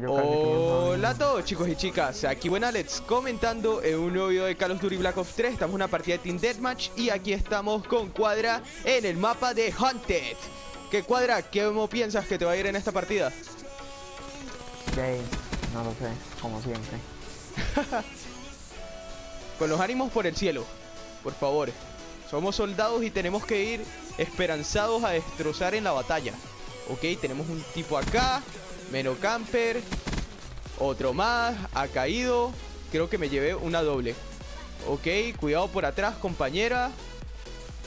que yo Hola a todos chicos y chicas, aquí buen Alex comentando en un nuevo video de Call of Duty Black Ops 3 Estamos en una partida de Team Deathmatch y aquí estamos con Cuadra en el mapa de Hunted ¿Qué Cuadra? ¿Cómo piensas que te va a ir en esta partida? Jay, no lo sé, como siempre. Con los ánimos por el cielo, por favor Somos soldados y tenemos que ir esperanzados a destrozar en la batalla Ok, tenemos un tipo acá, Menocamper Otro más, ha caído. Creo que me llevé una doble. Ok, cuidado por atrás compañera.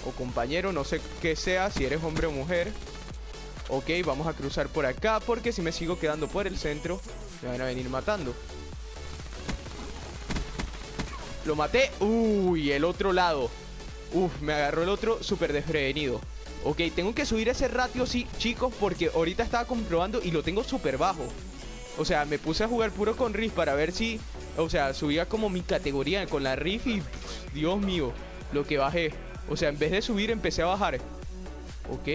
O compañero, no sé qué sea, si eres hombre o mujer. Ok, vamos a cruzar por acá Porque si me sigo quedando por el centro Me van a venir matando. Lo maté. Uy, el otro lado. Uf, me agarró el otro súper desprevenido. Ok, tengo que subir ese ratio, sí, chicos, porque ahorita estaba comprobando y lo tengo súper bajo. O sea, me puse a jugar puro con Riff para ver si... O sea, subía como mi categoría con la Riff y... Dios mío, lo que bajé. O sea, en vez de subir, empecé a bajar. Ok,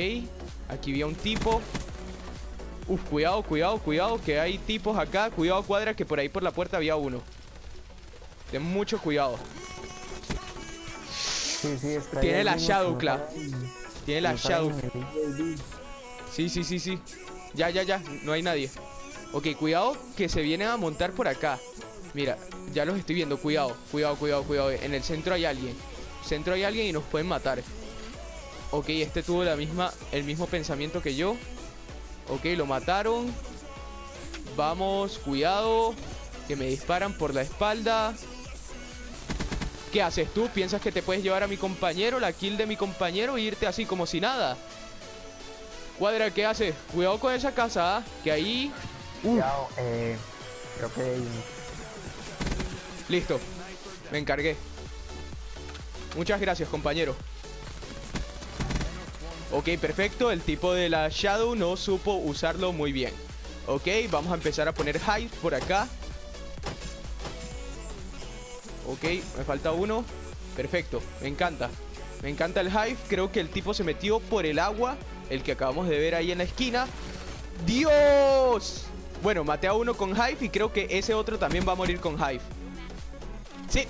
aquí había un tipo. Uf, cuidado, cuidado, cuidado, que hay tipos acá. Cuidado, cuadra, que por ahí por la puerta había uno. Ten mucho cuidado. Sí, sí, está Tiene la alguien Shadow que Claw. está ahí. Tiene la Shadow. Sí, sí, sí, sí. Ya, ya, ya. No hay nadie. Ok, cuidado que se vienen a montar por acá. Mira, ya los estoy viendo. Cuidado, cuidado, cuidado, cuidado. En el centro hay alguien. Centro hay alguien y nos pueden matar. Ok, este tuvo la misma, el mismo pensamiento que yo. Ok, lo mataron. Vamos, cuidado. Que me disparan por la espalda. ¿Qué haces tú? ¿Piensas que te puedes llevar a mi compañero, la kill de mi compañero, e irte así como si nada? Cuadra, ¿qué haces? Cuidado con esa casa, ¿ah? Que ahí... Uf, Cuidado, eh, creo que listo. Me encargué. Muchas gracias, compañero. Ok, perfecto. El tipo de la Shadow no supo usarlo muy bien. Ok, vamos a empezar a poner hive por acá. Ok, me falta uno. Perfecto, me encanta. Me encanta el hive. Creo que el tipo se metió por el agua. El que acabamos de ver ahí en la esquina. ¡Dios! Bueno, maté a uno con hive y creo que ese otro también va a morir con hive. Sí,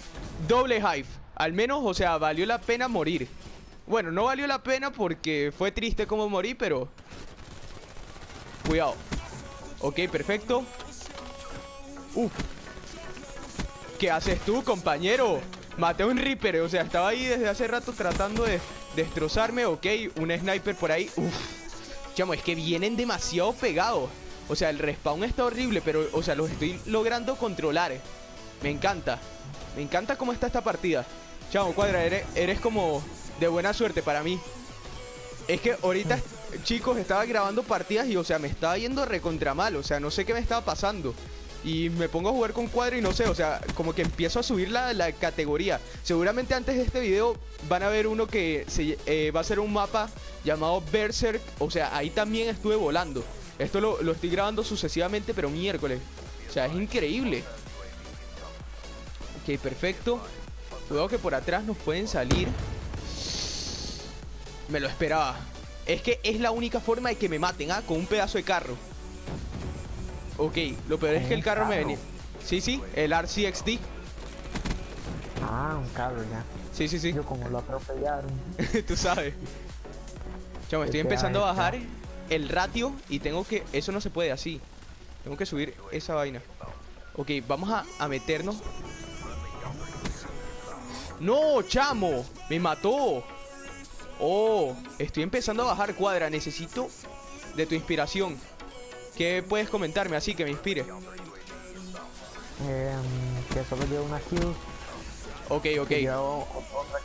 doble hive. Al menos, o sea, valió la pena morir. Bueno, no valió la pena porque fue triste como morí, pero... Cuidado. Ok, perfecto. Uf. ¿Qué haces tú, compañero? Maté a un Reaper, o sea, estaba ahí desde hace rato tratando de destrozarme. Ok, un sniper por ahí. Uf. Chamo, es que vienen demasiado pegados. O sea, el respawn está horrible, pero, o sea, los estoy logrando controlar. Me encanta. Me encanta cómo está esta partida. Chamo, cuadra, eres, como de buena suerte para mí. Es que ahorita, chicos, estaba grabando partidas y, o sea, me estaba yendo recontra mal. O sea, no sé qué me estaba pasando. Y me pongo a jugar con cuadro y no sé, o sea, como que empiezo a subir la, la categoría. Seguramente antes de este video van a ver uno que se, eh, va a ser un mapa llamado Berserk. O sea, ahí también estuve volando. Esto lo, lo estoy grabando sucesivamente, pero miércoles. O sea, es increíble. Ok, perfecto. Cuidado que por atrás nos pueden salir. Me lo esperaba. Es que es la única forma de que me maten, ¿ah? Con un pedazo de carro. Ok, lo peor es que el carro me venía. Sí, sí, el RCXD. Ah, un carro ya. Sí, sí, sí. Yo como lo atropellaron. Tú sabes. Chamo, estoy Este, empezando a bajar el ratio y tengo que... Eso no se puede así. Tengo que subir esa vaina. Ok, vamos a, a meternos. ¡No, chamo! ¡Me mató! Oh, estoy empezando a bajar cuadra. Necesito de tu inspiración. ¿Qué puedes comentarme así que me inspire? Eh, que solo llevo una kill. Ok, ok. Llevo otra.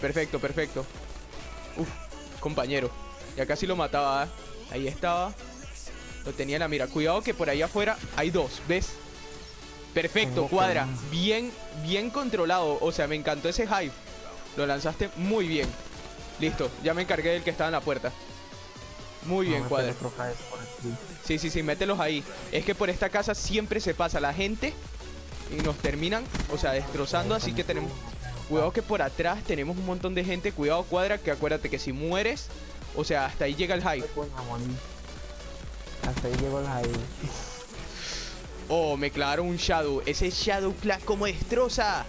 Perfecto, perfecto. Uf, compañero. Ya casi lo mataba. ¿eh? Ahí estaba. Lo tenía en la mira. Cuidado que por ahí afuera hay dos, ¿ves? Perfecto, cuadra. Bien, bien controlado. O sea, me encantó ese hype. Lo lanzaste muy bien. Listo, ya me encargué del que estaba en la puerta. Muy bien, No, cuadra. este cae por aquí. Sí, sí, sí, mételos ahí. Es que por esta casa siempre se pasa la gente y nos terminan, o sea, destrozando. Así que tenemos. Cuidado que por atrás tenemos un montón de gente. Cuidado, cuadra, que acuérdate que si mueres, o sea, hasta ahí llega el hype. Hasta ahí llegó la ahí. Oh, me clavaron un Shadow. Ese Shadow Clash como destroza.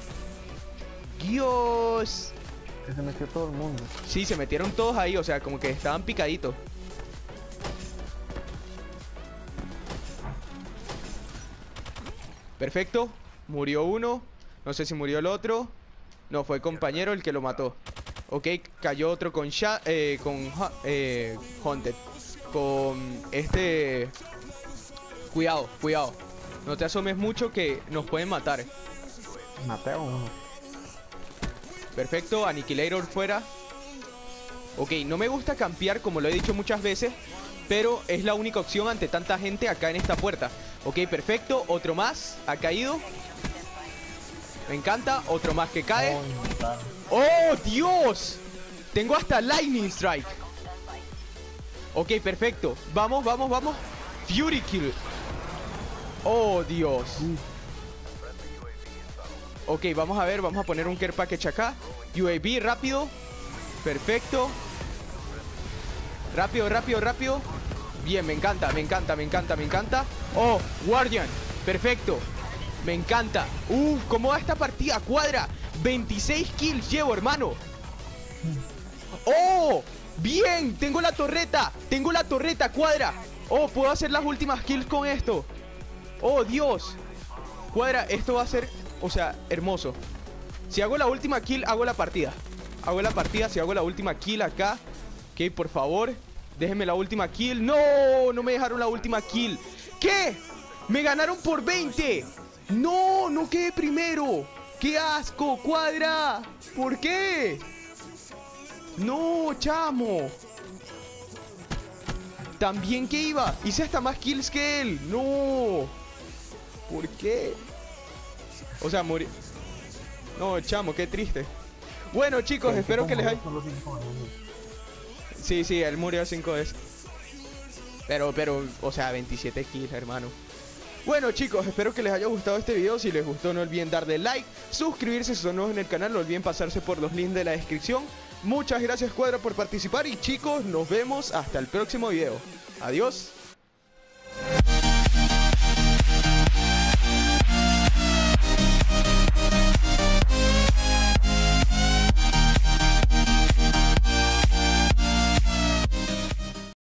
Dios. Que se metió todo el mundo. Sí, se metieron todos ahí, o sea, como que estaban picaditos. Perfecto. Murió uno. No sé si murió el otro. No, fue el compañero el que lo mató. Ok, cayó otro con Sha eh, con eh, Haunted. Con este... Cuidado, cuidado. No te asomes mucho que nos pueden matar. Maté a uno. Perfecto, Annihilator fuera. Ok, no me gusta campear como lo he dicho muchas veces, pero es la única opción ante tanta gente acá en esta puerta. Ok, perfecto, otro más, ha caído. Me encanta, otro más que cae. ¡Oh, Dios! Tengo hasta Lightning Strike. Ok, perfecto. Vamos, vamos, vamos. Fury Kill. Oh, Dios. Ok, vamos a ver, vamos a poner un care package acá. UAV, rápido. Perfecto. Rápido, rápido, rápido. Bien, me encanta, me encanta, me encanta, me encanta. Oh, Guardian. Perfecto. Me encanta. Uf, ¿cómo va esta partida? Cuadra. 26 kills llevo, hermano. ¡Oh! ¡Bien! Tengo la torreta. Tengo la torreta, cuadra. Oh, puedo hacer las últimas kills con esto. ¡Oh, Dios! Cuadra, esto va a ser, o sea, hermoso. Si hago la última kill, hago la partida. Hago la partida, si hago la última kill acá. Ok, por favor, déjenme la última kill. ¡No! No me dejaron la última kill. ¿Qué? ¡Me ganaron por 20! ¡No! ¡No quedé primero! ¡Qué asco, cuadra! ¿Por qué? ¡No, chamo! También que iba. Hice hasta más kills que él. ¡No! ¿Por qué? O sea, morí. No, chamo, qué triste. Bueno, chicos, espero que les haya. Sí, sí, él murió a 5 veces. Pero, pero, o sea, 27 kills, hermano. Bueno, chicos, espero que les haya gustado este video. Si les gustó, no olviden darle like, suscribirse si son nuevos en el canal, no olviden pasarse por los links de la descripción. Muchas gracias, Cuadra, por participar. Y chicos, nos vemos hasta el próximo video. Adiós.